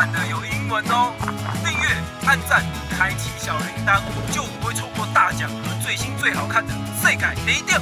看的有英文哦。订阅、按赞、开启小铃铛，就不会错过大奖和最新最好看的世界雷电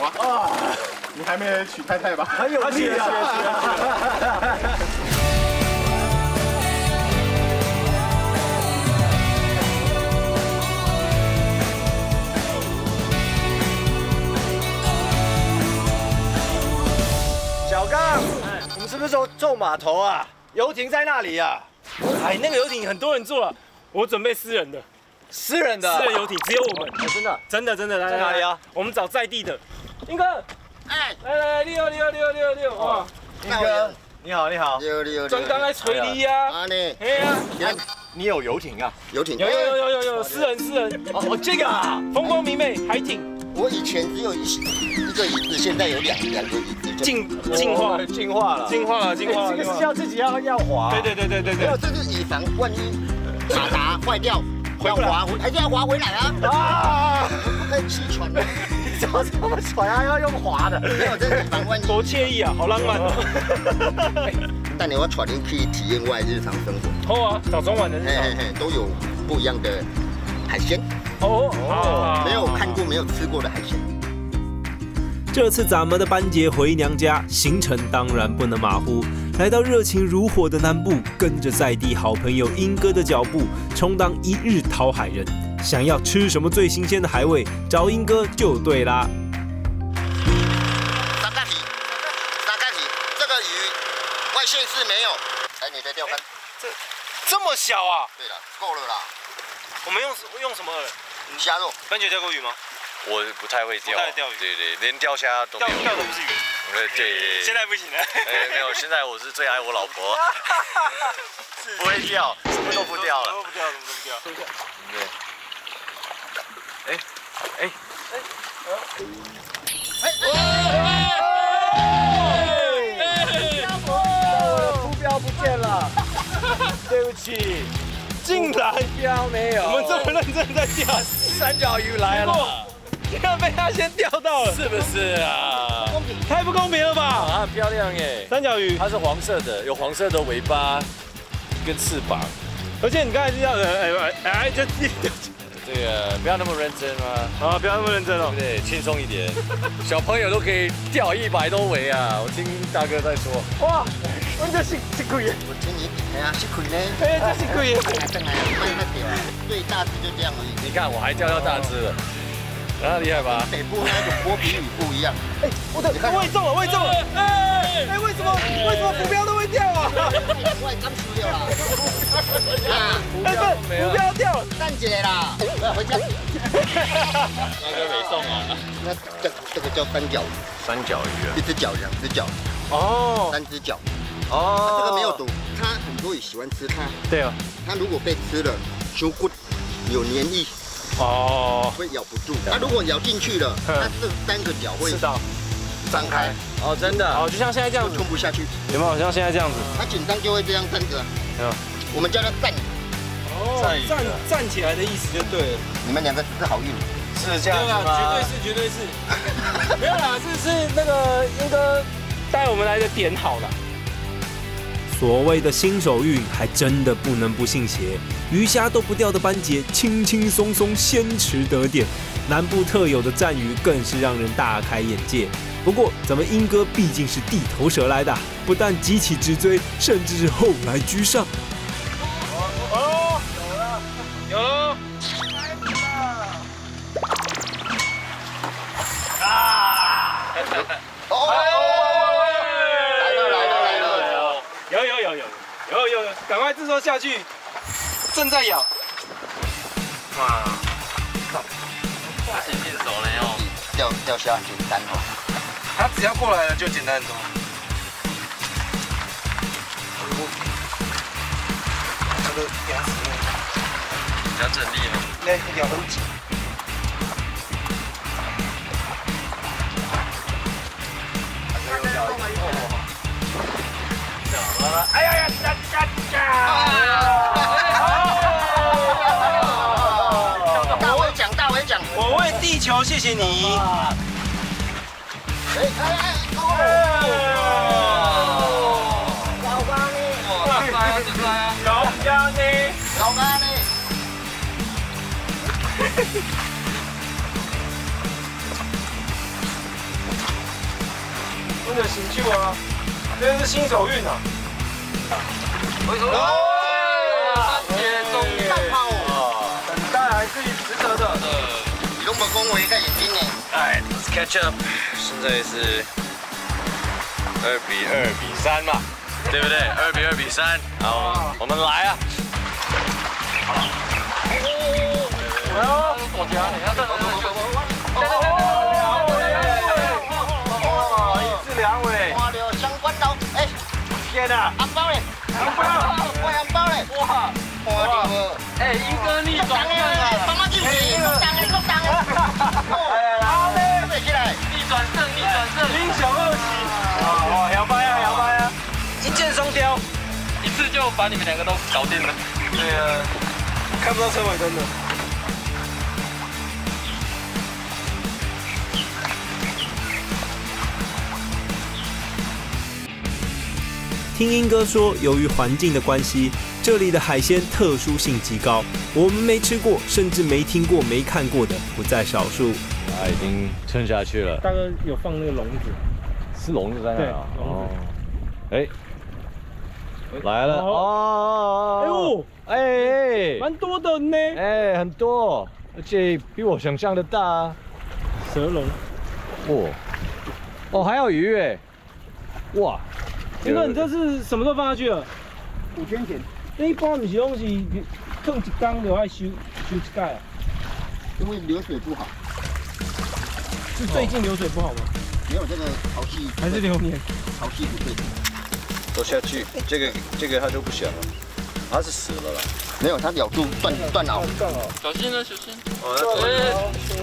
哇！你还没娶太太吧？很有力啊！小刚，我们是不是坐坐码头啊？游艇在那里啊？哎，那个游艇很多人坐了，我准备私人的，私人的，私人游艇只有我们，真的，真的真的，来在哪里啊？我们找在地的，英哥，哎，来来六六六六六，哇，英哥，你好你好，六六专刚来锤你呀，啊呢？哎呀，你有游艇啊？游艇。有有有有有有私人私人，哦这个啊，风光明媚海艇，我以前只有一一个椅子，现在有两两个椅子。进进化进化了，进化了进化了，这个是要自己要要滑，对对对对对对，没有，这是以防万一马达坏掉，要滑回，还是要滑回来啊？啊，不可以弃船的。怎么这么喘啊？要用滑的？没有，这是以防万一。多惬意啊，好浪漫哦。带你我船可以体验外日常生活。好啊，早中晚的日常，都有不一样的海鲜。哦哦，没有看过、没有吃过的海鲜。这次咱们的班杰回娘家行程当然不能马虎，来到热情如火的南部，跟着在地好朋友英哥的脚步，充当一日淘海人。想要吃什么最新鲜的海味，找英哥就对啦。三干体，三干体，这个鱼外线是没有。来，你的钓竿。这这么小啊？对了，够了啦。我们用用什么？虾肉。番茄钓过鱼吗？我不太会钓，不太钓鱼，对对，连钓虾都没有。钓的不是鱼，对对。现在不行了。哎，没有，现在我是最爱我老婆。不会钓，什么都不钓了。什么都不钓，什么都不钓。对。哎哎哎！哎！目标不见了，对不起，竟然标没有。我们这么认真在钓，三角鱼来了。竟然被他先钓到了，是不是啊？太不公平了吧！啊，很漂亮耶，三角鱼，它是黄色的，有黄色的尾巴跟翅膀，而且你刚才是要人，哎哎，就这个不要那么认真啊！啊，不要那么认真哦，对不对？轻松一点，小朋友都可以钓一百多尾啊！我听大哥在说，哇，我这辛辛苦耶！我听你，哎呀，辛苦呢，哎，这辛苦耶！正来，慢慢钓，最大只就这样而已。你看，我还钓到大只了。啊，厉害吧？北部那个波比鱼不一样。哎，我的，我也中了，我也中了。哎，哎，为什么？为什么浮标都会掉啊？我也刚输掉了。啊，哎不，浮标掉了，站起来啦！回家。那个没中啊。那这这个叫三角鱼。三角鱼。一只脚，两只脚。哦。三只脚。哦。这个没有毒，它很多也喜欢吃它。对啊。它如果被吃了，胸骨有黏液。哦，会咬不住。它如果咬进去了，它这三个脚会到张开。哦，真的。哦，就像现在这样吞不下去。有没有像现在这样子？它紧张就会这样站着。有。我们叫它站。哦，站站起来的意思就对了。你们两个是好运。是这样吗？绝对是，绝对是。没有啦，是是那个英哥带我们来的点好了。所谓的新手运，还真的不能不信邪。鱼虾都不掉的班杰，轻轻松松先持得点。南部特有的战鱼，更是让人大开眼界。不过，咱们英哥毕竟是地头蛇来的，不但急起直追，甚至是后来居上。哦，有了，有了，啊！哦，来了来了来了！有有有有有有有，赶快自说下去，正在咬。哇，他是新手了哦，钓钓虾简单哦。他只要过来了就简单很多。他的牙齿牙齿很利吗？那咬很紧。哎呀呀！加加加！谢谢你。哎哎哎！老干呢？哇，帅啊！老干呢？老干呢？真的行去啊！这是新手运啊！哦！接哎，Let's catch up，现在是二比二比三嘛，对不对？二比二比三，好，我们来啊！哎呦，躲起来！你要等等等等。一至两尾。哇，有相关刀，哎，天哪！红包嘞，红包，哇，红包嘞，哇，哇，哎，英哥逆转！帮忙进去，够当的，够当的。哎呀，好嘞，飞起来，逆转胜，逆转胜，英雄二喜。哇哇，摇摆啊，摇摆啊，一箭双雕，一次就把你们两个都搞定了。对啊，看不到车尾灯的。听英哥说，由于环境的关系，这里的海鲜特殊性极高，我们没吃过，甚至没听过、没看过的不在少数。他已经撑下去了。大哥有放那个笼子，是笼子在那啊？哦，哎，来了哦！哎呦，哎，蛮多的呢。哎，很多，而且比我想象的大啊。蛇龙，哦，哦，还有鱼哎，哇！林哥，你这是什么时候放下去了？五天前，那一般不是拢是放一缸就爱修修一盖啊？因为流水不好，是最近流水不好吗？没有这个潮汐，还是流年？潮汐不对。都下去，这个这个它就不响了，它是死了啦。没有，它咬住断断脑。小心啊，小心！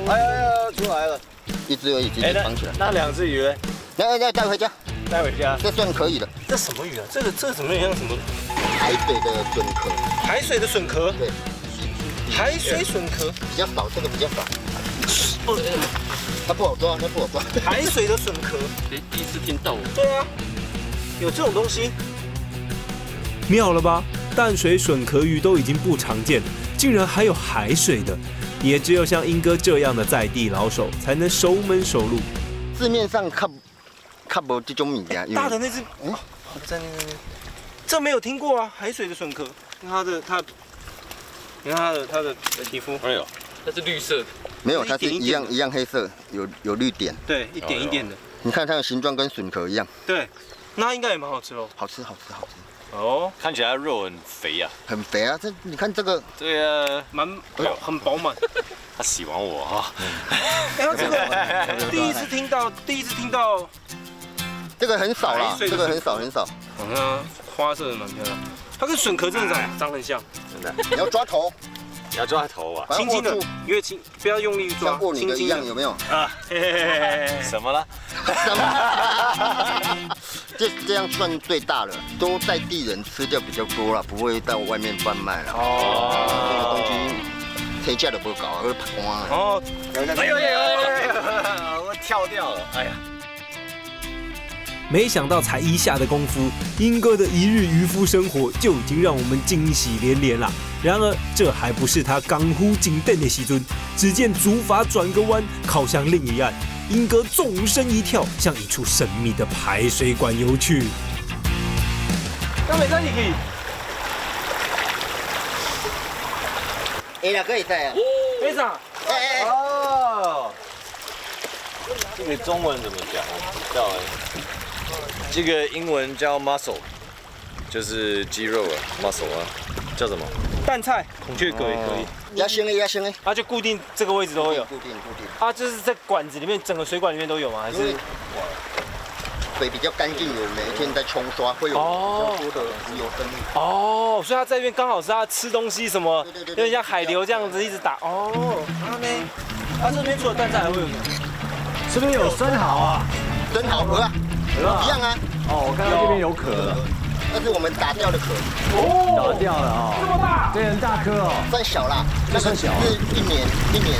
哎呀呀，出来了，一只而已，直接绑起来。那两只鱼呢？来来带回家，带回家。这算可以的。这什么鱼啊？这个这怎么像什么？海水的笋壳。海水的笋壳？对。海水笋壳比较少，这个比较少。它不好抓，它不好抓。海水的笋壳，第第一次听到。对啊，有这种东西，妙了吧？淡水笋壳鱼都已经不常见，竟然还有海水的，也只有像英哥这样的在地老手才能熟门熟路。字面上看看不这种米呀，大的那只，嗯，在那那那，这没有听过啊，海水的笋壳，它的它，你看它的它的皮肤，哎呦，它是绿色的，没有，它是一样一样黑色，有有绿点，对，一点一点的，你看它的形状跟笋壳一样，对，那应该也蛮好吃哦，好吃好吃好吃。哦，看起来肉很肥呀，很肥啊！这你看这个，对啊，蛮很饱满。他喜欢我哈。哎，这个 第一次听到，第一次听到，这个很少啦，这个很少很少。嗯，花色的蛮漂亮，它跟笋壳真的长长很像，真的。你要抓头，你 要抓头啊，轻轻的，越轻不要用力抓，轻轻的，有没有？啊，什么了？什么？这这样算最大了，都在地人吃掉比较多了，不会到外面贩卖了。哦，这个东西天价都不高，会拍光。哦，哎呦哎呦哎呦！我跳掉了，哎呀！没想到才一下的功夫，英哥的一日渔夫生活就已经让我们惊喜连连了。然而，这还不是他刚呼景灯的时尊。只见竹筏转个弯，靠向另一岸，英哥纵身一跳，向一处神秘的排水管游去。刚没在你去。哎呀，可以在啊。非常。哎哎哎。哦。这个中文怎么讲？我不知道哎。这个英文叫 muscle，就是肌肉啊，muscle 啊，叫什么？蛋菜，孔雀蛤也可以。压箱的压箱的。啊，就固定这个位置都会有。固定固定。啊，就是在管子里面，整个水管里面都有吗？还是？水比较干净，有每一天在冲刷，会有比较多的石油分泌。哦，所以它在这边刚好是它吃东西什么，有点像海流这样子一直打。哦，它呢？它这边除了蛋菜还会有什么？这边有生蚝啊，生蚝壳啊，一样啊。哦，我看到这边有壳了，那是我们打掉的壳。哦，打掉了啊，这么大，这很大颗哦，算小啦，那算小，是一年一年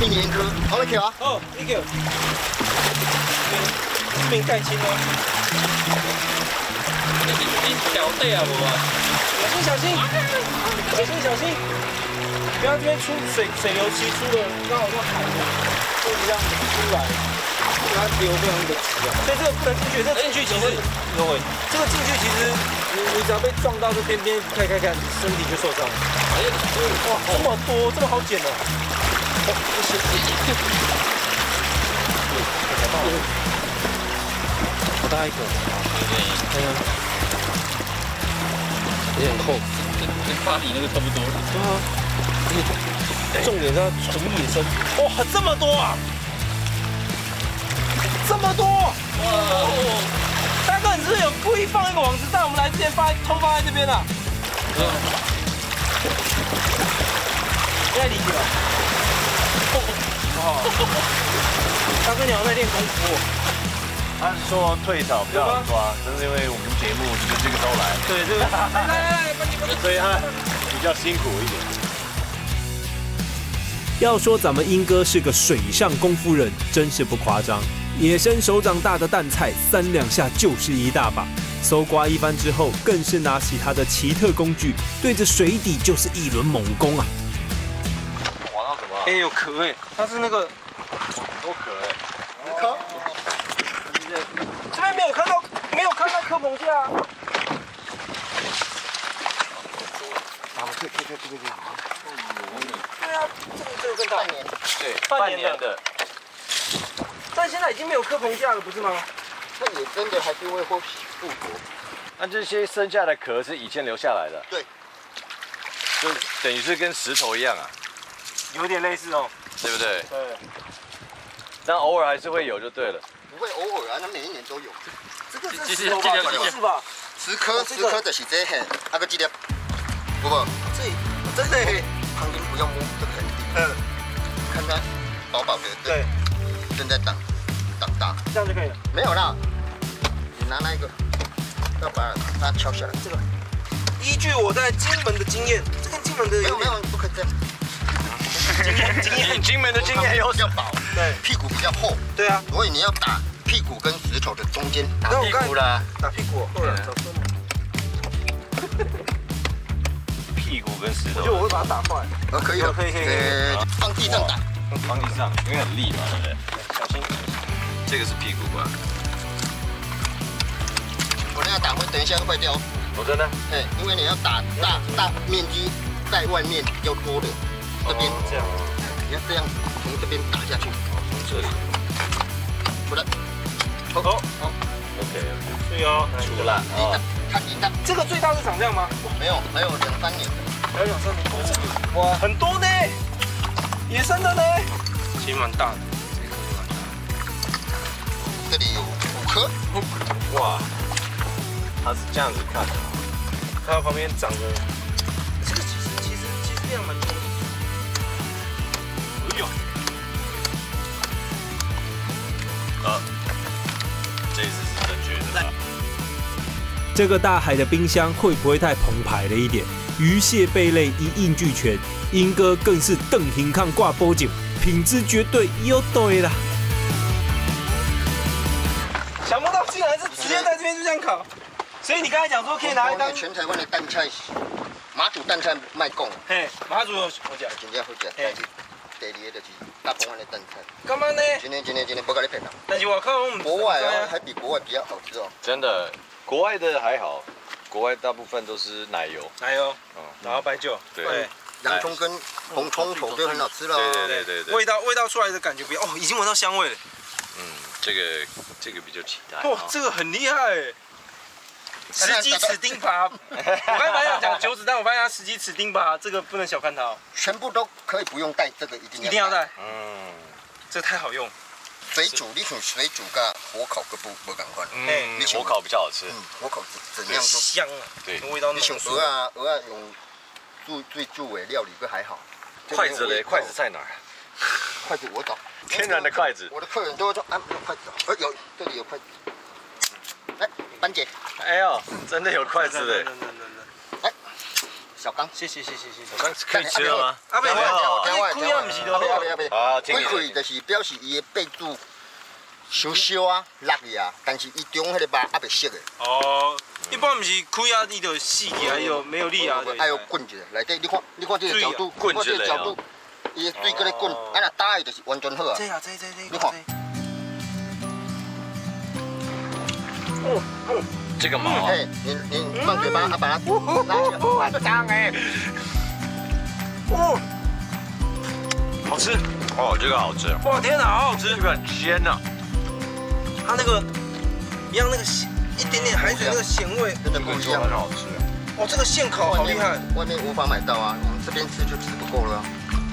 一年颗。好，Thank you 啊。哦，Thank you。面盖清哦。你挑对啊，我。小心小心，小心小心，不要这边出水水流期出的，刚好像海的，就这样出来，它流非常的急啊。所以这个不能进去，这个进去其实，各位，这个进去其实你你只要被撞到这边边，看看看，身体就受伤。哎呀，哇，这么多，这么好捡哦。谢谢。好大一个，对呀，有点厚，跟巴黎那个差不多。对啊，重点是它纯野生。哇，这么多啊！这么多！哇！大哥，你是不是有故意放一个网子带我们来之前放偷放在这边的？嗯。现在理解了。哦。大哥，你好在练功夫。他是说退潮比较好抓，这是因为我们节目就是这个都来，对 这个，所以他比较辛苦一点。要说咱们英哥是个水上功夫人，真是不夸张。野生手掌大的蛋菜，三两下就是一大把。搜刮一番之后，更是拿起他的奇特工具，对着水底就是一轮猛攻啊！滑到什么？哎呦壳哎，它是那个多壳哎。这边没有看到，没有看到科鹏架。啊，可以可以可以可以可以。对啊，这个这个更大。半年。对，半年的。但现在已经没有科棚架了，不是吗？那也真的还是会复复活。那这些剩下的壳是以前留下来的。对。就等于是跟石头一样啊。有点类似哦。对不对？对。但偶尔还是会有，就对了。不会偶尔啊，那每一年都有。这个是石头吧？是吧？十颗，十颗就是这很，那个几粒？不不，这真的，要摸，这个很低。嗯，看它薄薄的，对，正在长长大，这样就可以了。没有啦，你拿那个，要把它敲下来。这个，依据我在金门的经验，这跟金门的没有没有，不可以这样。经 验经验，金门的经验有比较薄，对，屁股比较厚，对啊，所以你要打。屁股跟石头的中间。打屁股啦，打屁股。屁跟石头，就我会把它打坏。呃，可以了，可以可以。放地上打，放地上，因为很利嘛，对不对？小心，这个是屁股吧？我那样打会等一下会坏掉。我真的？哎，因为你要打大大面积在外面比较多的这边，这样，你要这样从这边打下去，从这里，不能。好，好，OK，对哦，出来，它一大，这个最大是长这样吗？没有，还有两三年，还有两三年，哇，很多呢，野生的呢，其实蛮大的，这里有五颗，哇，它是这样子看的，看到旁边长的，这个其实其实其实量蛮这个大海的冰箱会不会太澎湃了一点？鱼蟹贝类一应俱全，英哥更是邓廷康挂波酒，品质绝对又对了。想不到竟然是直接在这边就这样烤。所以你刚才讲说可以拿来当，全台湾的蛋菜，马祖蛋菜卖贡，嘿，马祖我讲，真正好食。但是第二个就是大鹏湾的蛋菜。干嘛呢？今天今天今天不跟你骗了。但是我靠，我们国外啊，还比国外比较好吃哦。真的，国外的还好，国外大部分都是奶油。奶油，嗯，然后白酒，对，洋葱跟红葱头就很好吃了。对对对对对。味道味道出来的感觉不一样哦，已经闻到香味了。嗯，这个这个比较期待。哇，这个很厉害。十几尺钉耙，我刚才想讲九子，但我发现它十几尺钉耙这个不能小看它哦。全部都可以不用带，这个一定一定要带。嗯，这太好用。水煮，你选水煮跟火烤个不不赶快。嗯，火烤比较好吃。嗯，火烤怎怎样都香啊。对，味道你像鹅啊鹅啊用最最注尾料理个还好。筷子嘞？筷子在哪儿？筷子我找。天然的筷子。我的客人都会说啊，有筷子。哎，有，这里有筷子。来，班姐。哎呦，真的有筷子嘞！来，小刚，谢谢谢谢谢谢。小刚可以吃了吗？阿伯，阿伯，阿伯，阿伯，阿贝，阿贝。啊，开开就是表示伊的备注烧烧啊、落去啊，但是伊中迄个肉还袂熟的。哦，一般不是开啊，伊就死去啊，有没有力啊？还要滚一下，内底你看，你看这个角度，看这个角度，伊的水搁咧滚，啊那打伊就是完全好啊。这啊，这这这，你看。这个毛，哎，你你放嘴巴，啊把它拿起来，哇，脏哎！哦，好吃，哦，这个好吃，哇，天哪，好好吃，这个很鲜呐，它那个一样那个一点点海水那个咸味，真的不一样，很好吃。哇，这个现烤好厉害，外面无法买到啊，我们这边吃就吃不够了。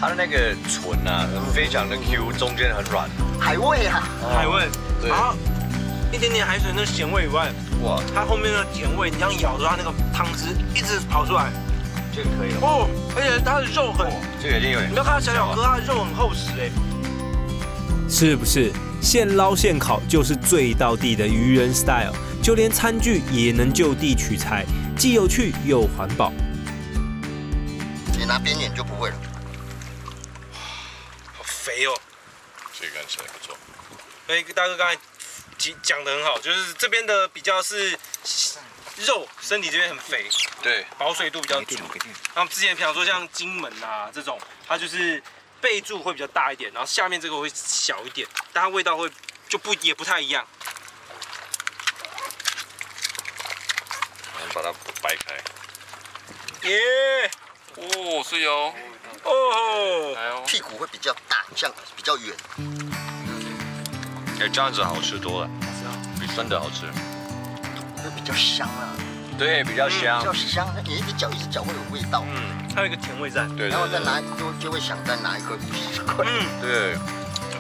它的那个唇啊，非常的 Q，中间很软，海味啊，海味，对。一点点海水那咸味以外，哇，它后面的甜味，你这样咬着它那个汤汁一直跑出来，这个可以了哦，而且它的肉很，这个已经有点，你不要看它小小哥，它的肉很厚实哎，是不是？现捞现烤就是最到地的渔人 style，就连餐具也能就地取材，既有趣又环保。你拿边眼就不会了，好肥哦，这个吃还不错。哎，大哥刚才。讲的很好，就是这边的比较是肉，身体这边很肥，对，保水度比较足。然后之前比方说像金门啊这种，它就是背柱会比较大一点，然后下面这个会小一点，但它味道会就不也不太一样。我们把它掰开。耶！哦，是哦。哦。屁股会比较大，像比较圆。哎，这样子好吃多了，比真的好吃，会比较香啊。对，比较香，比较香。你一直嚼一直嚼会有味道，嗯，它有一个甜味在。对，然后再拿就就会想再拿一颗皮块。嗯，对。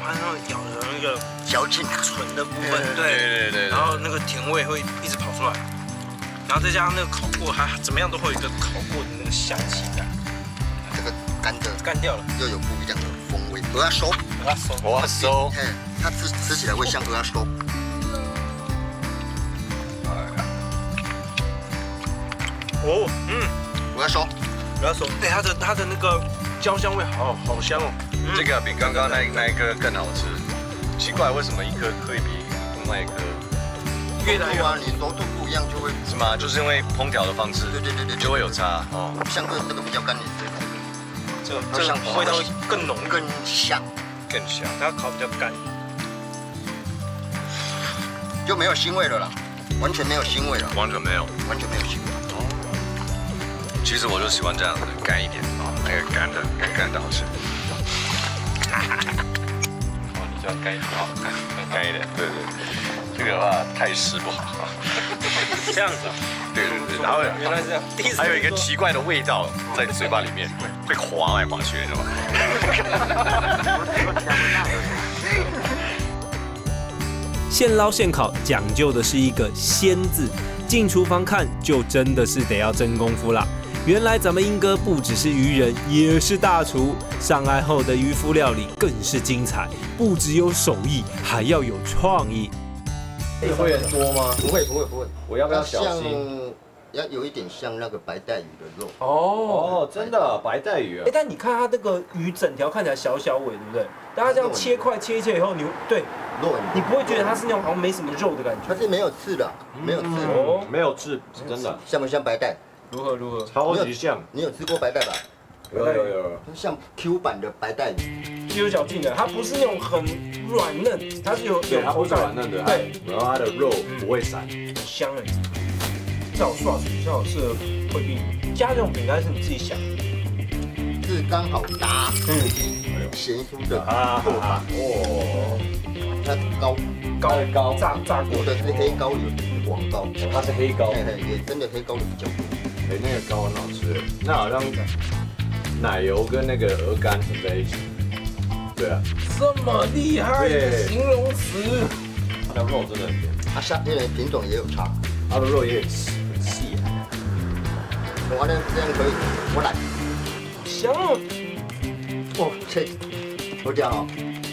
它那个咬的那个嚼劲唇的部分，对对对。然后那个甜味会一直跑出来，然后再加上那个烤过，它怎么样都会有一个烤过的那个香气在。这个干的干掉了，又有不一样的风味。鹅鸭收，鹅鸭收，鹅鸭收。它吃吃起来会像鹅鸭收。哦，嗯，鹅鸭收，鹅鸭收，对它的它的那个焦香味好好香哦。这个比刚刚那那一颗更好吃。奇怪，为什么一颗可以比另外一颗越来越啊？你浓度不一样就会是吗？就是因为烹调的方式，对对对对，就会有差哦。像这这个比较干，你这个这个味道更浓更香更香，它烤比较干。就没有腥味了啦，完全没有腥味了，完全没有，完全没有腥味。哦，其实我就喜欢这样子，干一点啊，那个干的干干的好吃。哦，你喜欢干一点，好，干一点，对对，这个的话太湿不好啊。这样子啊？对对对，然后原来是这样，还有一个奇怪的味道在嘴巴里面，会滑来滑去，你知道吗？现捞现烤讲究的是一个“鲜”字，进厨房看就真的是得要真功夫啦。原来咱们英哥不只是渔人，也是大厨。上岸后的渔夫料理更是精彩，不只有手艺，还要有创意。会很多吗？不会不会不会。我要不要小心？要有一点像那个白带鱼的肉。哦，哦，真的白带鱼啊哎，，但你看它这个鱼整条看起来小小尾，对不对？但它这样切块切一切以后，你对肉你不会觉得它是那种好像没什么肉的感觉。它是没有刺的，没有刺。哦，没有刺，真的像不像白带？如何如何？超级像，你有吃过白带吧？有有有，像 Q 版的白带鱼。是有嚼劲的，它不是那种很软嫩，它是有对，它不是有口感软嫩的，对，然后它的肉不会散，很香哎。这好刷水，这好适合会病。加这种饼干是你自己想，是刚好搭嗯，咸酥的啊做法，哦，它高。高高。炸炸过的，是黑高，有的是黄膏，它是黑膏，嘿嘿，也真的黑膏的比较多。哎，那个糕很好吃，那好像奶油跟那个鹅肝混在一起，对啊，这么厉害的形容词，它的肉真的很甜，它下面的品种也有差。它的肉也很细很细啊，我呢这样可以，我来。香哦，哦，切，我讲哦，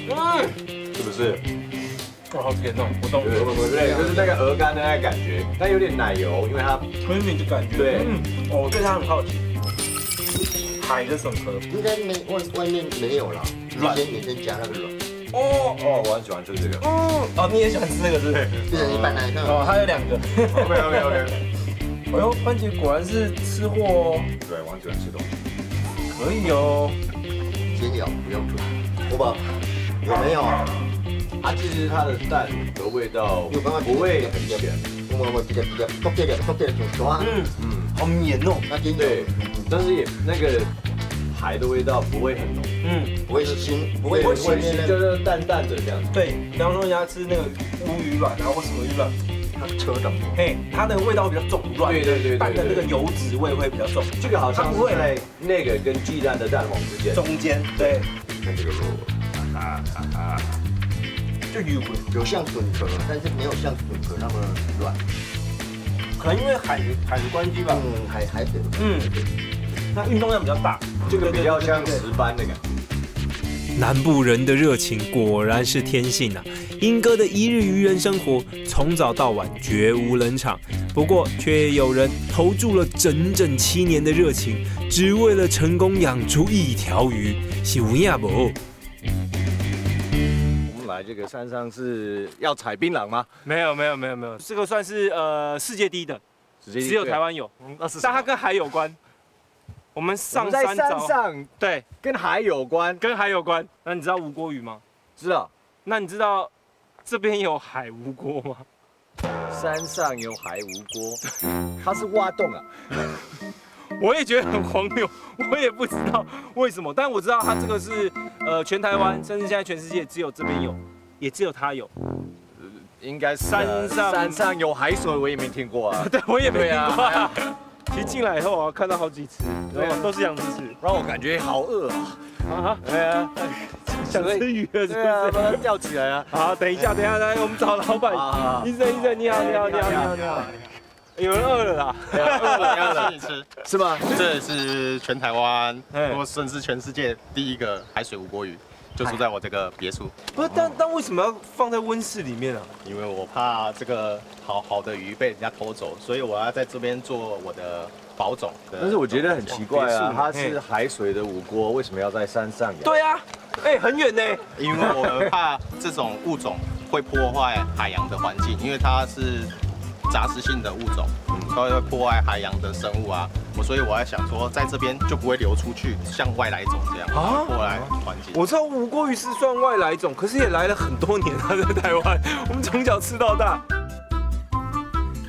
嗯，是不是？哇，好甜哦，我懂，对对对，就是那个鹅肝的那个感觉，但有点奶油，因为它 creamy 的感觉，对。嗯，哦我对它很好奇，海的什么？应该没外外面没有了。软你先你先加那个软，哦，哦，我很喜欢吃这个，嗯，哦，你也喜欢吃这个是不是？一人一半来看。哦，还有两个。OK OK OK，哎呦，番茄果然是吃货哦，对，我很喜欢吃东西，可以哦。先咬不要吐。我把有没有？它其实它的蛋的味道有办法不会很咸，我我比较比较脱掉了，脱掉了就抓。嗯，嗯，好绵哦。那今对，但是也那个海的味道不会很浓，嗯，不会腥，不会不会外面那个就是淡淡的这样子。对，比方说人家吃那个乌鱼卵啊，或什么鱼卵，它车的。嘿，它的味道会比较重，软对对对对对蛋的那个油脂味会比较重。这个好像它不会是在那个跟鸡蛋的蛋黄之间。中间，对，看这个肉，啊啊啊！就鱼味。有像笋壳，但是没有像笋壳那么软。可能因为海的海的关系吧。嗯，海海水。嗯，那运动量比较大，这个比较像石斑的感觉。南部人的热情果然是天性啊！英哥的一日渔人生活，从早到晚绝无冷场。不过，却有人投注了整整七年的热情，只为了成功养出一条鱼，是有影不？我们来这个山上是要采槟榔吗？没有没有没有没有，这个算是呃世界第一的，只有台。湾有，那是但它跟海有关。我们上山上对，跟海有关，跟海有关。那你知道吴锅鱼吗？知道？那你知道这边有海吴锅吗？山上有海无锅，它是挖洞啊。我也觉得很荒谬，我也不知道为什么，但我知道它这个是呃全台湾，甚至现在全世界只有这边有，也只有它有。应该是山上山上有海水，我也没听过啊。对，我也没听过、啊，其实进来以后啊，看到好几次，对啊都是养殖池让我感觉好饿啊。啊，对啊，想吃鱼了是不对啊，是？把它吊起来啊。好，等一下，等一下，来，我们找老板。啊，医生，医生，你好，你好，你好，你好，你好。有人饿了啦。要请你吃，是吗？这是全台湾哎或甚至全世界第一个海水无锅鱼，就住在我这个别墅。不是，但但为什么要放在温室里面啊？因为我怕这个好好的鱼被人家偷走，所以我要在这边做我的保种。但是我觉得很奇怪啊，它是海水的五锅，为什么要在山上养？对啊，哎，很远呢。因为我们怕这种物种会破坏海洋的环境，因为它是杂食性的物种，它会破坏海洋的生物啊。我所以我在想说，在这边就不会流出去，像外来种这样啊过来环境。我知道无锅鱼是算外来种，可是也来了很多年了，在台湾，我们从小吃到大。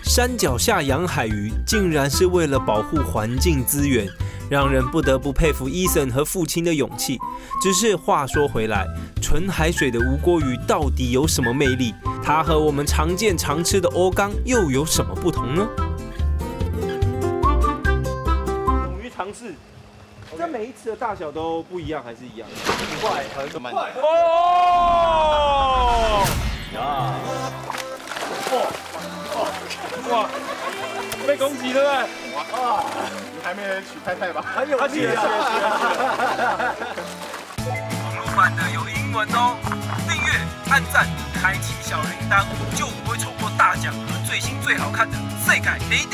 山脚下养海鱼，竟然是为了保护环境资源，让人不得不佩服伊森和父亲的勇气。只是话说回来，纯海水的无锅鱼到底有什么魅力？它和我们常见常吃的欧缸又有什么不同呢？勇于尝试，这每一次的大小都不一样，还是一样？快，很慢。哦！啊，哇，被攻击对不对？你还没娶太太吧？很有趣啊。网络版的有英文哦，订阅、按赞、开启小铃铛，就不会错过大奖和最新最好看的世界第一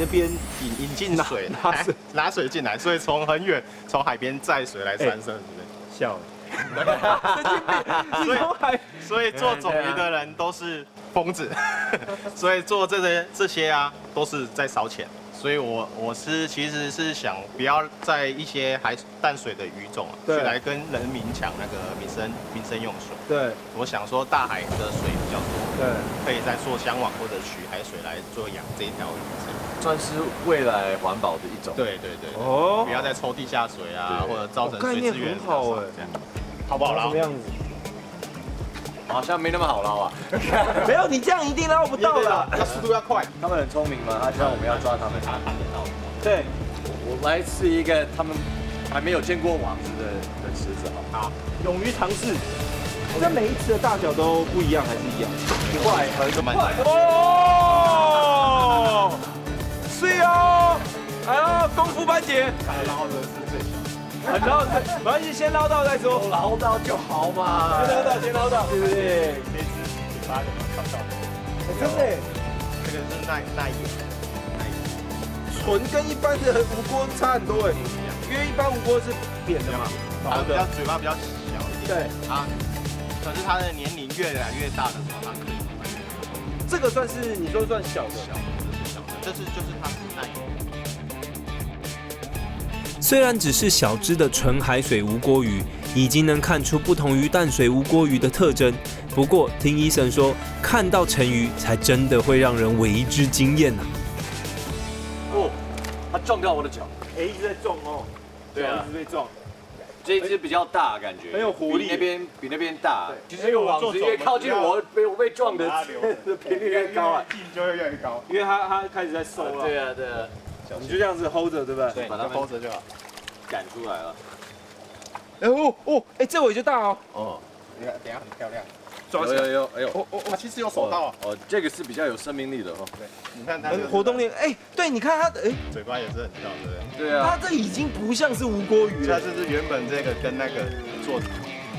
那边引引进水，拿水拿水进来，所以从很远从海边载水来三圣，是不是？笑，所以 所以做种鱼的人都是疯子，所以做这些这些啊都是在烧钱。所以我我是其实是想不要在一些海淡水的鱼种啊去对来跟人民抢那个民生民生用水。对我想说大海的水比较多，对，可以在做香网或者取海水来做养这一条鱼子。算是未来环保的一种。对对对，哦不要再抽地下水啊，或者造成水资源很好哎这样好不好捞什么？样子？好像没那么好捞啊。没有，你这样一定捞不到的。要速度要快。他们很聪明嘛，他知道我们要抓他们，他看得到。对，我来试一个他们还没有见过网子的的池子，好。好，勇于尝试。那每一次的大小都不一样，还是一样？快，很慢快。哦，功夫班姐，他捞的是最小。很捞，没关系，先捞到再说。捞到就好嘛。先捞到，先捞到，对不对？这只嘴巴有没有看到？真的，这个是耐耐盐，耐盐唇跟一般的无锅差很多哎，因为一般无锅是扁的嘛，它比较嘴巴比较小一点。对，啊，可是它的年龄越来越大的时候，它可以这个算是你说算小的。小，这是小的，这是就是它是耐盐。虽然只是小只的纯海水无锅鱼，已经能看出不同于淡水无锅鱼的特征。不过听医生说，看到成鱼才真的会让人为之惊艳呐、哦，它撞到我的脚。哎，一直在撞哦，对啊一直被撞。这一只比较大，感觉很有活力比那边比那边大。其哎实有网子越靠近我，被我被撞的 频率越高啊。近就会越来越高。因为它它开始在收了，对啊，对啊，你就这样子 hold 着，对不对？对，把它 hold 着就好。赶出来了。哎哦哦，哎，这尾就大哦，哦，你看，等下很漂亮。抓起来，有有有，哎呦，哦哦，它其实有手套啊。哦，这个是比较有生命力的哦。你看它很活动力。哎，对，你看它的，哎，嘴巴也是很跳，对不对？对啊，它这已经不像是无锅鱼它了，就是原本这个跟那个做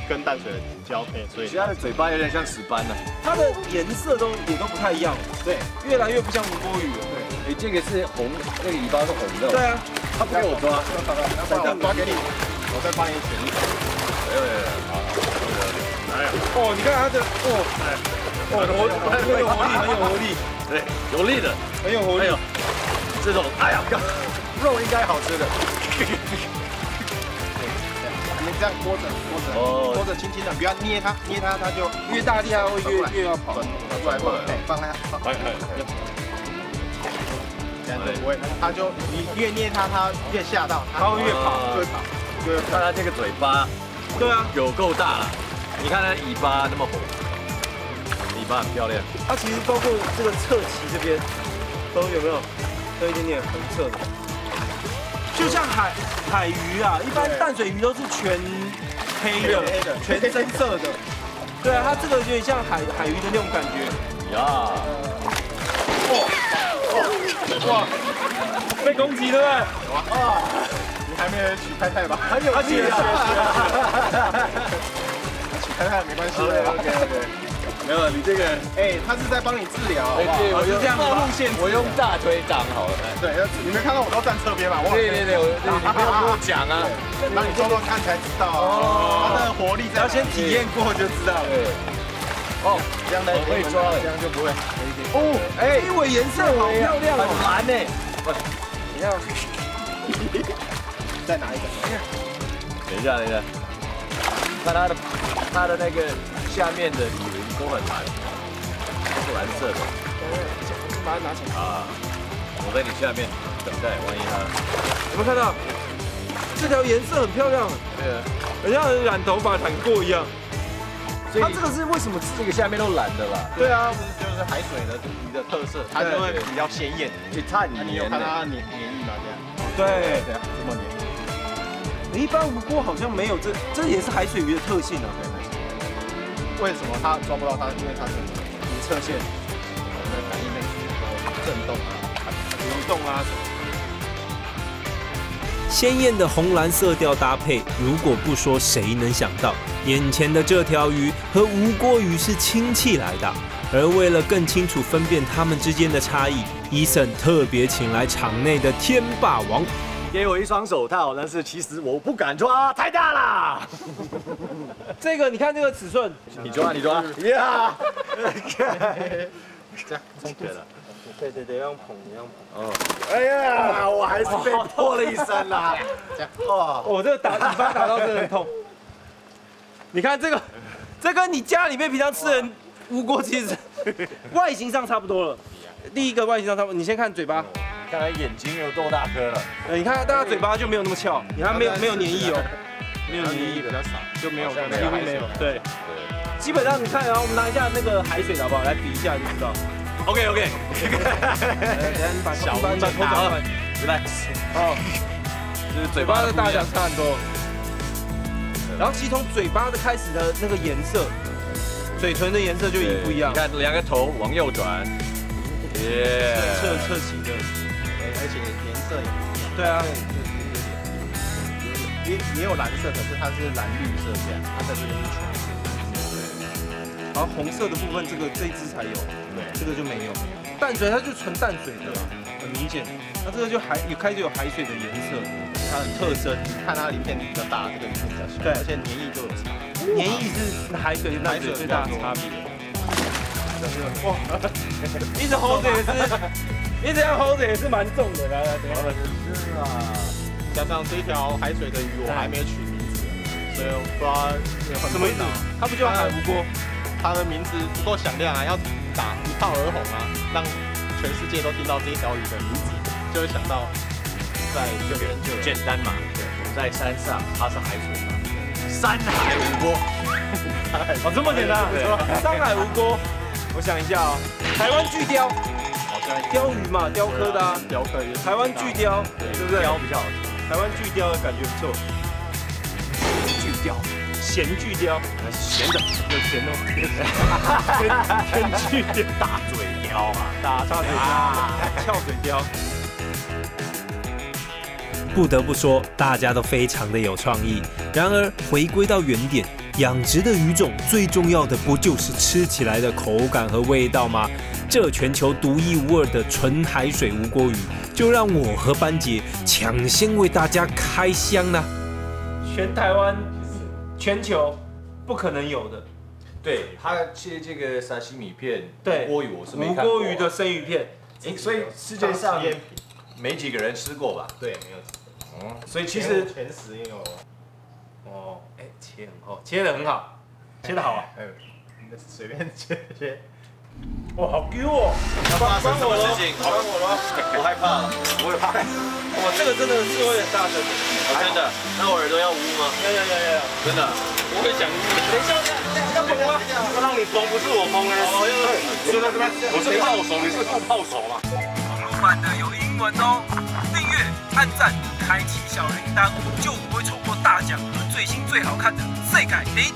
跟淡水的交配，所以其他的嘴巴有点像石斑呢。它的颜色都也都不太一样，对越来越不像无锅鱼了。哎，这个是红，那个尾巴是红的。对，啊，他不给我抓。再这样抓给你，我再帮你选一个。哎呦呦，好，哎呀，哦，你看它的，哦，哎，哦，活，很有活力，很有活力，对，有力的。很有活力这种，哎呀，肉应该好吃的。你这样拖着拖着，哦拖着轻轻的，不要捏它，捏它它就越大力它会越越要跑转。转过来放，哎放它，放哎哎，这样就不会，它就你越捏它，它越吓到，它会越跑就会跑，就。看它这个嘴巴对啊，有够大了，你看它尾巴那么红，尾巴很漂亮。它其实包括这个侧鳍这边都有没有，都有一点点红色的，就像海海鱼啊，一般淡水鱼都是全黑的、全深色的。对啊，它这个有点像海海鱼的那种感觉。呀，哇，被攻击对不对？哇，你还没娶太太吧？很有气啊！娶太太没关系。OK OK，没有你这个，哎，他是在帮你治疗，好哎不好？对我用这样子吗路线我用大腿挡好了。对，你没看到我都站侧边嘛？我往前对对对，我你没有跟我讲啊。让你做做看才知道哦，他的活力在要先体验过就知道了。对，哦，这样来我会抓了这样就不会。哦，哎，这尾颜色好漂亮很哦！蓝呢。你要，再拿一个，等一下，等一下，看它的它的那个下面的羽鳞都很蓝，都是蓝色的把它拿起来。啊。我在你下面等待，万一它，有没有看到？这条颜色很漂亮，对啊，很像染头发染过一样。所以它这个是为什么？这个下面都蓝的啦，对啊，这就是海水的鱼的特色，它就会比较鲜艳。一探那你有。看它黏黏液吗？这样，对，对啊，这么黏。一般无锅好像没有这，这也是海水鱼的特性啊。为什么它抓不到它？因为它是你侧线我们的感应内震动啊，流动啊什么。鲜艳的红蓝色调搭配，如果不说，谁能想到眼前的这条鱼和无锅鱼是亲戚来的？而为了更清楚分辨它们之间的差异，伊森特别请来场内的天霸王，给我一双手套，但是其实我不敢抓，太大了。这个你看这个尺寸，你抓，你抓，呀！这样中对了。对对对，要捧，要捧。哦，哎呀，我还是被破了一身啦。这 样，哇，我这个打打到真的很痛。你看这个，这跟你家里面平常吃的乌锅其实外形上差不多了。第一个外形上差不多，你先看嘴巴，看来眼睛有多大颗了。呃，你看大家嘴巴就没有那么翘，你看没有没有粘液哦，没有粘液比较少，就没有几乎没有。对，基本上你看，然后我们拿一下那个海水的好不好？来比一下就知道。，OK OK，小把把头转过来。relax。哦，就是嘴嘴巴的大小。差很多。然后其实从嘴巴的开始的那个颜色，嘴唇的颜色就已经不一样你。看两个头往右转，耶，侧侧起的，而且颜色也不一样。对啊，也也有蓝色，可是它是蓝绿色这样，它这边是全色。然后红色的部分这个这一只才有，这个就没有。淡水它就纯淡水的，很明显。它这个就海也开始有海水的颜色，它的特征。看它鳞片比较大，这个鳞片比较小，对而且粘液就有差。黏液是海水跟淡水最大的差别。哇，一直 hold 着也是，一直要 hold 着也是蛮重的。来来，等一下。是啊，加上这一条海水的鱼，我还没有取名字，所以我不知道什么意思？它不就海无锅？它的名字不够响亮啊，要打一炮而红啊，让全世界都听到这一条鱼的名字，就会想到在这边就简单嘛。对，我在山上，它是海水嘛，山海无波。哦，这么简单。对山海无波，我想一下啊，台湾巨雕，好像鲷鱼嘛，雕刻的啊，雕刻台湾巨雕，对不对？雕比较好听。台湾巨雕的感觉不错。巨雕，咸巨雕，咸的，有咸哦。天巨雕，大嘴雕啊，大大嘴雕，翘嘴雕。不得不说，大家都非常的有创意。然而，回归到原点，养殖的鱼种最重要的不就是吃起来的口感和味道吗？这全球独一无二的纯海水无锅鱼，就让我和班杰抢先为大家开箱呢。全台湾、全球不可能有的，对，他切这个沙西米片，对锅鱼我是没无看过。锅鱼的生鱼片。哎所以世界上没几个人吃过吧？对，没有。嗯，所以其实全食也有，哦，哎，切很厚，切的很好，切的好啊。哎，你随便切切。哇，好 Q 哦！要发生什么事情？关我了。我害怕了，我也怕。哇，这个真的是会很大声的。真的？那我耳朵要捂吗？要要要要要。真的？我会讲。等一下，要缝吗？要让你缝，不是我缝哎。哦，要是那边，我是炮手，你是副炮手嘛？网络版的有英文哦。订阅、按赞、开启小铃铛，就不会错过大奖和最新最好看的世界第一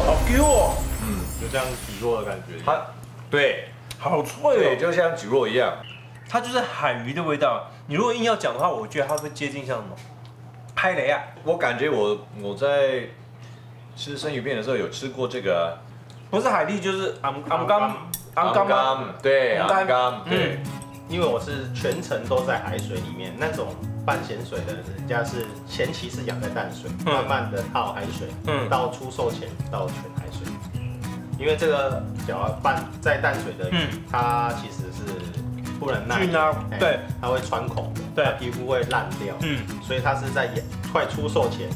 好 Q 哦！嗯，就像底座的感觉。它，对，好脆对，哦！就像蒟蒻一样。它就是海鱼的味道。你如果硬要讲的话，我觉得它会接近像什么？拍雷啊！我感觉我我在吃生鱼片的时候有吃过这个不是海蛎就是昂昂干昂干吗？对，昂干昂干，对，因为我是全程都在海水里面，那种半咸水的，人家是前期是养在淡水，嗯。慢慢的到海水，嗯。到出售前到全海水。因为这个只要半在淡水的鱼，嗯。它其实是不能耐对，它会穿孔的，对。它皮肤会烂掉，嗯，所以它是在演快出售前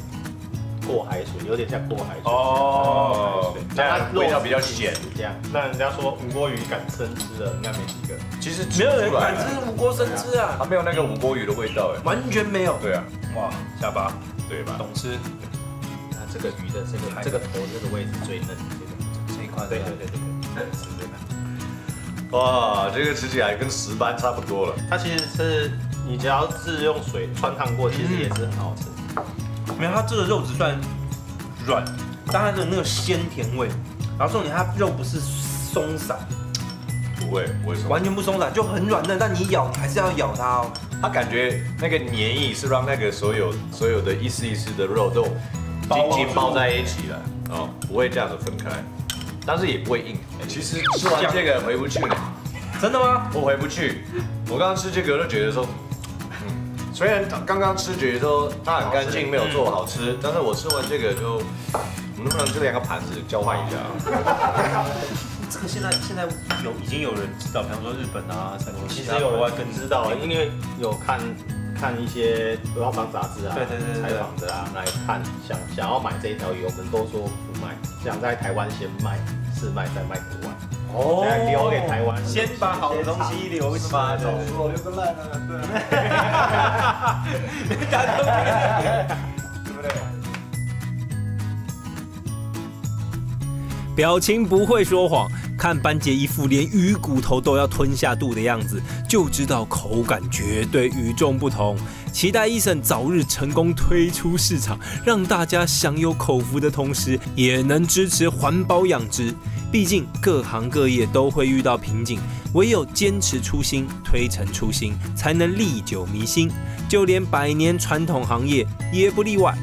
过海水，有点像过海水。哦这样那它味道比较肉咸是这样。那人家说五锅鱼敢生吃的，应该没几个。其实没有人敢吃吃无锅生吃啊它，没有那个五锅鱼的味道哎。完全没有。对啊，哇，下巴对吧？懂吃那这个鱼的这个这个头这个位置最嫩，这个这一块对对对对对，是这个。哇，这个吃起来跟石斑差不多了。它其实是你只要是用水穿烫过，其实也是很好吃。没有，它这个肉质算软，但它的那个鲜甜味，然后重点它肉不是松散，不会，为什么？完全不松散，就很软嫩，但你咬你还是要咬它哦。它感觉那个黏液是让那个所有所有的一丝一丝的肉都紧紧包在一起了。哦，不会这样子分开，但是也不会硬。其实吃完这个回不去了，真的吗？我回不去。我刚刚吃这个就觉得说，嗯，虽然刚刚吃觉得说它很干净，没有做好吃，但是我吃完这个就，我们能不能这两个盘子交换一下？这个现在现在有已经有人知道，比方说日本啊，什么其实有人更知道，因为有看看一些劳房杂志啊，对对对对采访的啊，来看想想要买这一条鱼，我们都说不卖，想在台湾先卖，试卖在卖国外，哦。留给台湾，先把好的东西留起来。对对。对留个烂啊，对，对不对？表情不会说谎，看班杰一副连鱼骨头都要吞下肚的样子，就知道口感绝对与众不同。期待伊森早日成功推出市场，让大家享有口福的同时，也能支持环保养殖。毕竟各行各业都会遇到瓶颈，唯有坚持初心，推陈出新，才能历久弥新。就连百年传统行业也不例外。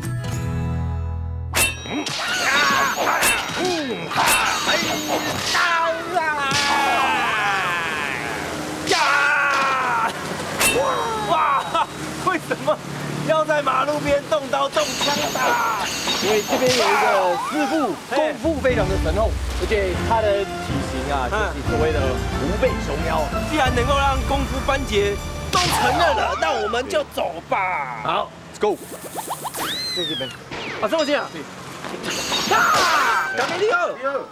么要在马路边动刀动枪打？因为这边有一个师傅，功夫非常的神厚，而且他的体型啊，就是所谓的虎背熊腰。既然能够让功夫班杰都承认了，那我们就走吧。好，Let's go。在这边，啊，这么近啊！啊，小明你好，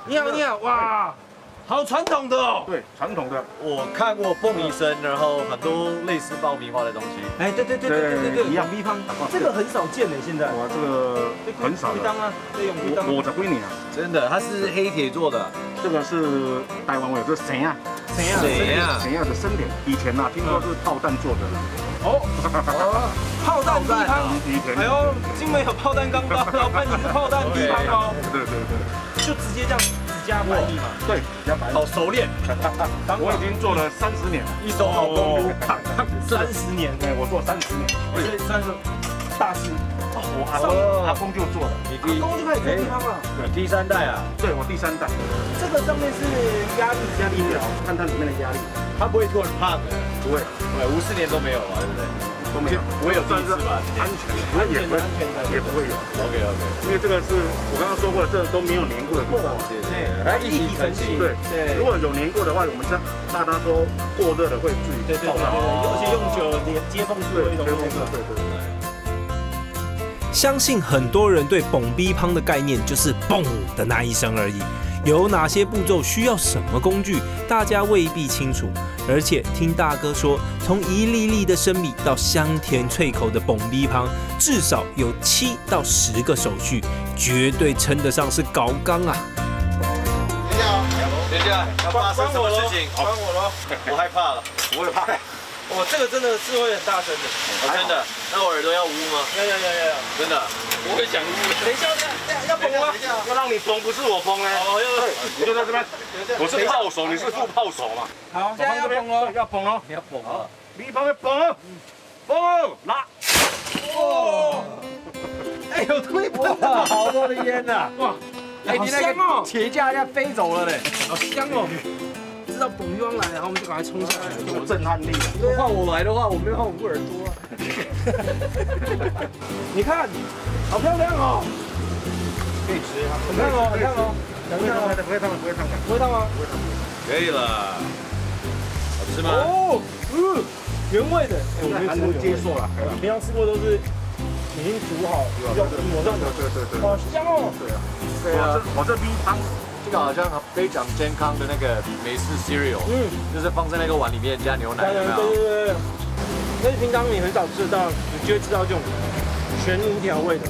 你好你好，哇，好传统的哦。对，传统的，我看过蹦医生，然后很多类似爆米花的东西。哎，对对对对对对对，一样米方，这个很少见的，现在。哇，这个很少的。龟当啊，这用龟当。我我的归你啊，真的，它是黑铁做的。这个是台湾味，这是谁啊？谁啊？谁呀？谁呀的生点？以前呐，听说是炮弹做的。哦，炮弹低汤。哎呦，金门有炮弹钢刀，老板你是炮弹低汤哦。对对对。就直接这样只加百米嘛。对，加百米。好熟练。我已经做了三十年了，一手好功夫。三十年，对，我做三十年，所以算是大师。我阿公阿公就做的，你第阿公就开始做低汤了。对第三代啊？对，我第三代。这个上面是压力压力表，看它里面的压力。它不会突然胖的，不会，对，五十年都没有嘛，对不对？都没有，不会有第一次吧？安全，不会也不会也不会有。OK OK，因为这个是我刚刚说过的，这都没有粘过的地方。对，它一体成型。对对，如果有粘过的话，我们像大家说过热了会自己对对对对，而且用久了连接缝处会容易对对对。相信很多人对蹦逼乓的概念就是蹦的那一声而已，有哪些步骤需要什么工具，大家未必清楚。而且听大哥说，从一粒粒的生米到香甜脆口的蹦逼乓，至少有七到十个手续，绝对称得上是高纲啊！等一下哦，等一下，要发生什么事情？关我喽！我害怕了，我也怕。我这个真的是会很大声的，真的。那我耳朵要捂吗？要要要要，真的。我会想捂。等一下，要要崩吗？要让你崩，不是我崩哎。哦，要。你就在这边，我是炮手，你是副炮手嘛。好，现在要崩哦，要崩哦，你要崩哦！你帮我蹦，蹦拉。哦，哎呦，推蹦哇，好多的烟呐！哇，哎，你那个铁架要飞走了嘞，好香哦！知道蹦方来，然后我们就赶快冲下来，有震撼力。换我来的话，我没有换捂耳朵。你看，好漂亮哦！可以吃，好看哦，好看哦。不会烫吗，不会烫吗，不会烫的，不会烫吗？可以了。好吃吗？哦，嗯，原味的。我们还能接受了。平常吃过都是已经煮好，要抹上的。对对对。好香哦。对啊。对啊。我这冰汤。这个好像非常健康的那个美式 cereal，嗯，就是放在那个碗里面加牛奶？对对对对。但是平常你很少吃得到，你就会吃到这种全无调味的。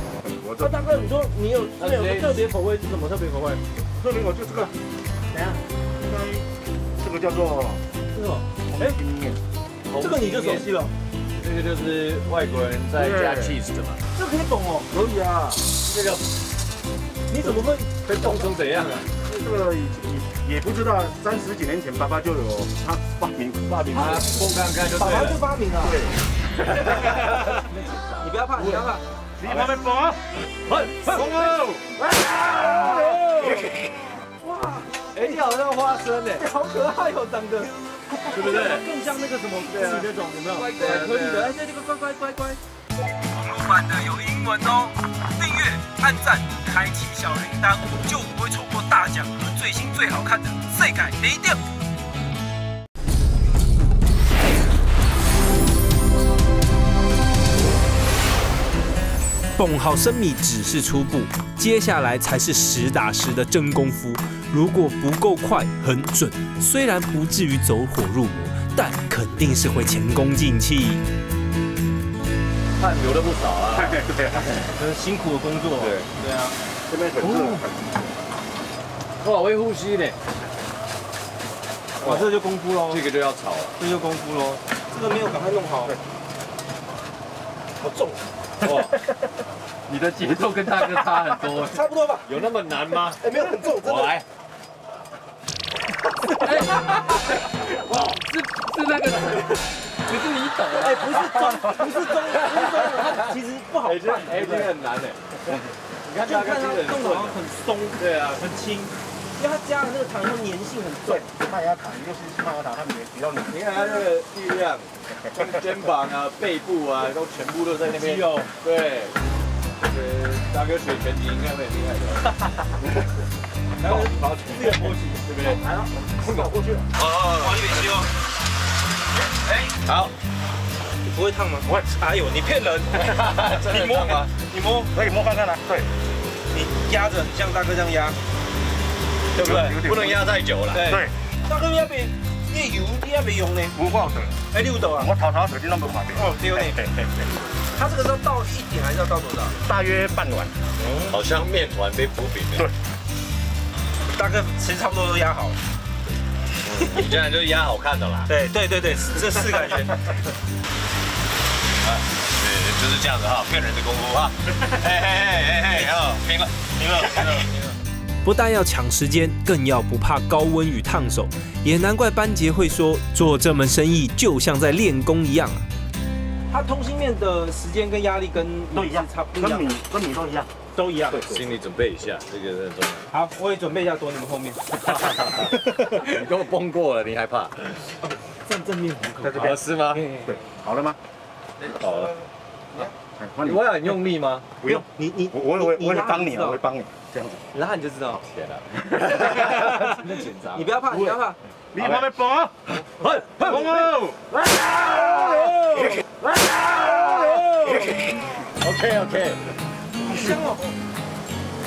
那大哥，你说你有那有个特别口味是什么特别口味？特别口就这个，怎样？这个叫做是什么？哎，这个你就熟悉了。这个就是外国人在加 cheese 的嘛。这个可以懂哦。可以啊。这个你怎么会被冻成怎样啊？这个也也不知道，三十几年前爸爸就有他发明发明，他风干开就爸爸就发明了。对。你不要怕，你不要怕。你旁边蹦啊！蹦哦！哇！哎，你好像花生哎，好可爱哦，长得，对不对？更像那个什么自己那种有没有？乖乖可以的，哎，这个乖乖乖乖。网络版的有英文哦，订按赞、开启小铃铛，就不会错过大奖和最新最好看的世界第一点。蹦好生米只是初步，接下来才是实打实的真功夫。如果不够快、很准，虽然不至于走火入魔，但肯定是会前功尽弃。汗流了不少啊！对啊，很辛苦的工作。对对啊，这边很热很。哇，会呼吸呢。哇，这就功夫喽，这个就要炒了，这就功夫喽。这个没有赶快弄好，好重。哇，你的节奏跟大哥差很多，差不多吧？有那么难吗？哎，没有很重，真的。我来。哇，是是那个，不是你抖哎，不是中，不是中，不是中，它其实不好办。哎，这个很难哎。你看，就看它弄的好像很松，对啊，很轻，因为它加的那个糖它粘性很重。麦芽糖又是麦芽糖，它比比较黏。你看它这个力量，肩膀啊、背部啊，都全部都在那边。肌肉。对。呃，大哥学拳击应该会很厉害的。然后把这个过去，对不对？来了，空搞过去。哦哦，往里面吸哦。哎，好。你不会烫吗？不会。哎呦，你骗人！你摸吗？你摸，可以摸看看来。对。你压着，像大哥这样压，对不对？不能压太久了。对。大哥那边你油，你要被用呢？不好的。哎，六斗啊！我淘淘水你那么快的。哦，对对对对。它这个是要倒一点还是要倒多少？大约半碗。好像面团被浮饼。对。大哥，其实差不多都压好了。你这样就是压好看的啦。对对对对，这四个人。啊，对，就是这样子哈，骗人的功夫啊！嘿嘿嘿嘿嘿，哦，拼了，拼了，拼了，拼了！不但要抢时间，更要不怕高温与烫手，也难怪班杰会说，做这门生意就像在练功一样啊。它通心面的时间跟压力跟都一样，差不多，跟米跟米都一样，都一样。对，心里准备一下，这个很重要。好，我也准备一下躲你们后面。你跟我崩过了，你害怕？正正面，在这边是吗？对，好了吗？好了。你会很用力吗？不用，你你我我我我会帮你，我会帮你，这样子。然后你就知道。天哪！真的紧张。你不要怕，你不要怕。你旁边蹦啊！嘿，蹦哦！OK OK。好香哦！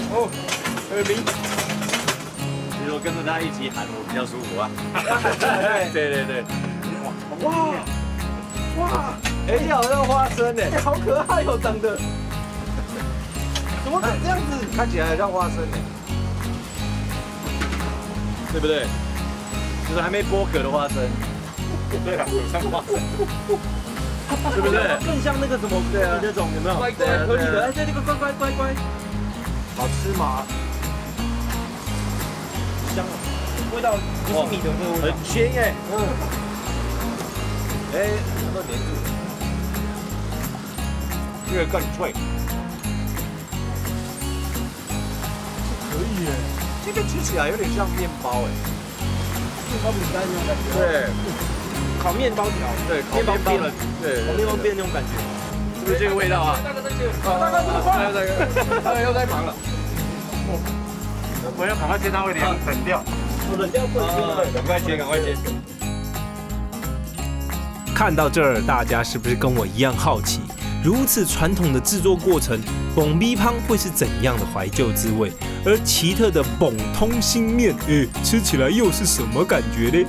哦，二零。你说跟着他一起喊，我比较舒服啊。对对对。哇哇！哎，呀好像花生呢，好可爱哦，长得。怎么这样子？看起来像花生呢，对不对？就是还没剥壳的花生。对啊，像花生。是不是？更像那个什么？对啊，那种有没有？乖乖可以的，哎，这个乖乖乖乖。好吃吗？香啊！味道不是米的那个味道。很鲜哎。嗯。哎，都粘住。这个更脆，可以耶。这个吃起来有点像面包哎，面包饼干那种感觉。对，烤面包条。对，面包边了。对，烤面包边那种感觉，是不是这个味道啊？大哥在这，大哥大哥，大哥又在忙了。我要赶快切，它会凉冷掉。冷掉不行，赶快切，赶快切。看到这儿，大家是不是跟我一样好奇？如此传统的制作过程，蹦逼汤会是怎样的怀旧滋味？而奇特的蹦通心面，诶，吃起来又是什么感觉呢？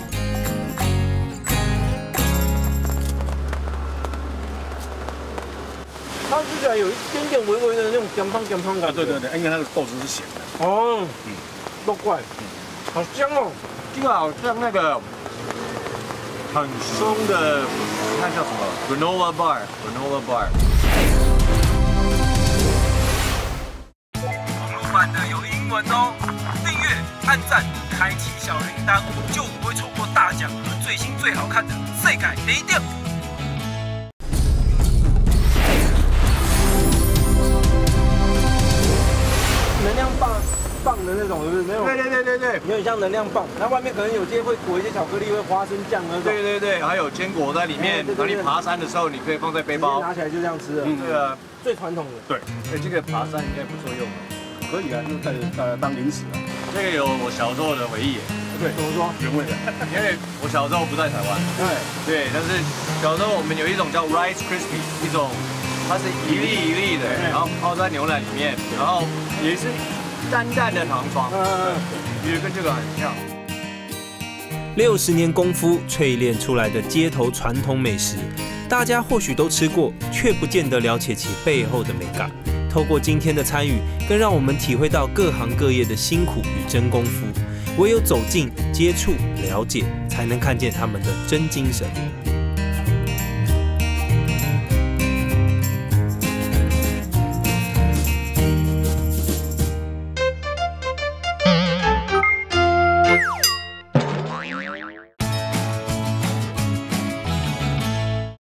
它吃起来有一点点微微的那种咸汤咸汤感。对对对，因为它的豆子是咸的。哦，嗯，肉怪，好香哦，这个好像那个。很松的，看叫什么？Granola bar，Granola bar。按赞，开启小铃铛，就不会错过大奖和最新最好看的世界第一。能量棒棒的那种是不是？没有。对对对对对，有点像能量棒。那外面可能有些会裹一些巧克力，会花生酱那种。对对对，还有坚果在里面。那你爬山的时候，你可以放在背包。拿起来就这样吃啊？对啊。最传统的。对。哎，这个爬山应该不错用。可以啊，就带呃当零食啊。这个有我小时候的回忆。对，怎么说？原味的。因为我小时候不在台湾。对。对，但是小时候我们有一种叫 Rice Crispy，一种它是一粒一粒的，然后泡在牛奶里面，然后也是淡淡的糖霜。嗯。也跟这个很像。六十年功夫淬炼出来的街头传统美食，大家或许都吃过，却不见得了解其背后的美感。透过今天的参与，更让我们体会到各行各业的辛苦与真功夫。唯有走近、接触、了解，才能看见他们的真精神。